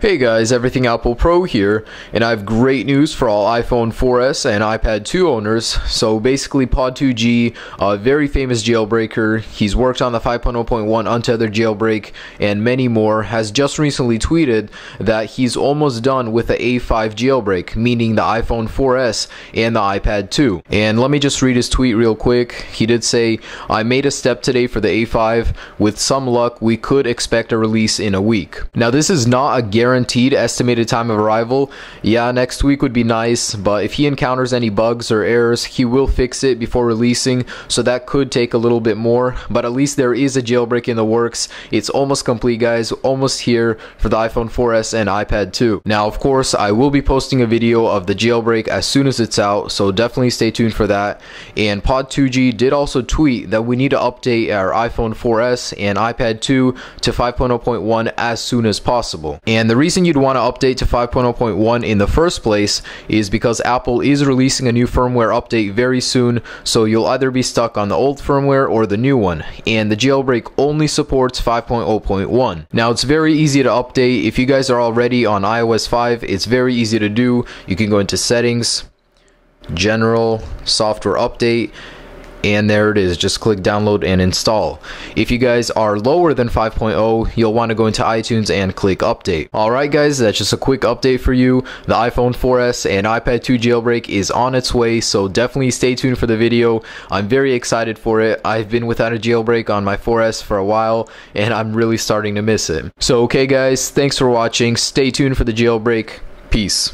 Hey guys, Everything Apple Pro here, and I have great news for all iPhone 4S and iPad 2 owners. So basically, Pod2G, a very famous jailbreaker, he's worked on the 5.0.1 untethered jailbreak and many more, has just recently tweeted that he's almost done with the A5 jailbreak, meaning the iPhone 4S and the iPad 2. And let me just read his tweet real quick. He did say, I made a step today for the A5. With some luck, we could expect a release in a week. Now, this is not a guarantee guaranteed estimated time of arrival. Yeah, next week would be nice, but if he encounters any bugs or errors, he will fix it before releasing, so that could take a little bit more, but at least there is a jailbreak in the works. It's almost complete, guys, almost here for the iPhone 4S and iPad 2. Now, of course, I will be posting a video of the jailbreak as soon as it's out, so definitely stay tuned for that. And Pod2G did also tweet that we need to update our iPhone 4S and iPad 2 to 5.0.1 as soon as possible. And the reason you'd want to update to 5.0.1 in the first place is because Apple is releasing a new firmware update very soon, so you'll either be stuck on the old firmware or the new one, and the jailbreak only supports 5.0.1. Now it's very easy to update. If you guys are already on iOS 5, it's very easy to do. You can go into settings, general, software update, and there it is. Just click download and install. If you guys are lower than 5.0 you'll want to go into iTunes and click update. Alright guys that's just a quick update for you. The iPhone 4s and iPad 2 jailbreak is on its way so definitely stay tuned for the video. I'm very excited for it. I've been without a jailbreak on my 4s for a while and I'm really starting to miss it. So okay guys thanks for watching. Stay tuned for the jailbreak. Peace